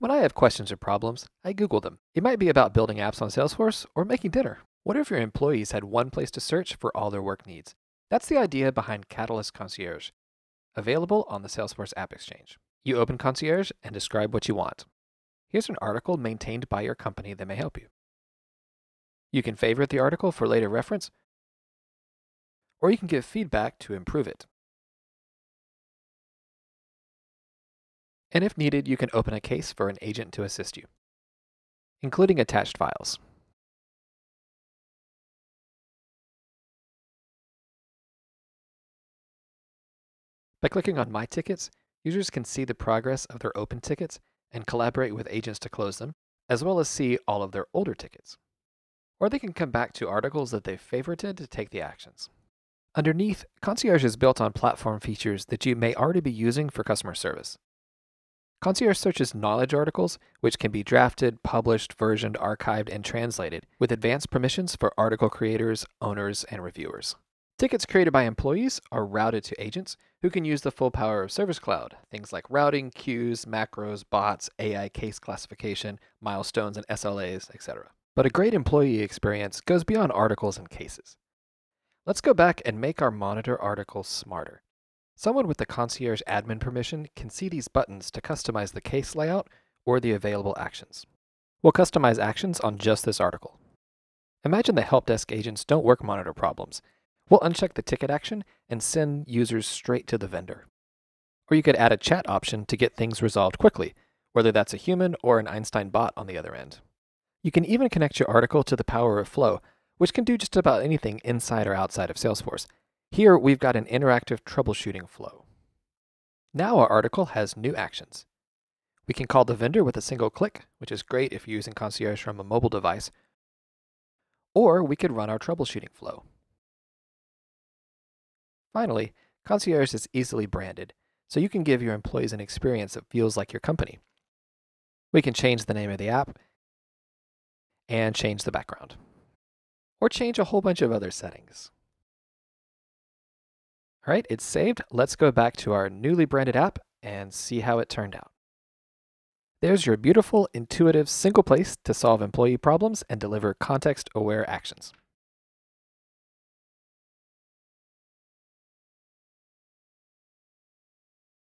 When I have questions or problems, I Google them. It might be about building apps on Salesforce or making dinner. What if your employees had one place to search for all their work needs? That's the idea behind Cadalys Concierge, available on the Salesforce App Exchange. You open Concierge and describe what you want. Here's an article maintained by your company that may help you. You can favorite the article for later reference, or you can give feedback to improve it. And if needed, you can open a case for an agent to assist you, including attached files. By clicking on My Tickets, users can see the progress of their open tickets and collaborate with agents to close them, as well as see all of their older tickets. Or they can come back to articles that they've favorited to take the actions. Underneath, Concierge is built on platform features that you may already be using for customer service. Concierge searches knowledge articles, which can be drafted, published, versioned, archived, and translated, with advanced permissions for article creators, owners, and reviewers. Tickets created by employees are routed to agents who can use the full power of Service Cloud, things like routing, queues, macros, bots, AI case classification, milestones and SLAs, etc. But a great employee experience goes beyond articles and cases. Let's go back and make our monitor articles smarter. Someone with the concierge admin permission can see these buttons to customize the case layout or the available actions. We'll customize actions on just this article. Imagine the help desk agents don't work monitor problems We'll uncheck the ticket action and send users straight to the vendor. Or you could add a chat option to get things resolved quickly, whether that's a human or an Einstein bot on the other end. You can even connect your article to the Power of Flow, which can do just about anything inside or outside of Salesforce. Here, we've got an interactive troubleshooting flow. Now our article has new actions. We can call the vendor with a single click, which is great if you're using Concierge from a mobile device, or we could run our troubleshooting flow. Finally, Concierge is easily branded, so you can give your employees an experience that feels like your company. We can change the name of the app and change the background, or change a whole bunch of other settings. All right, it's saved. Let's go back to our newly branded app and see how it turned out. There's your beautiful, intuitive, single place to solve employee problems and deliver context aware actions.